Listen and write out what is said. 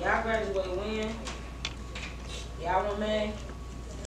Y'all graduate when? Y'all remain?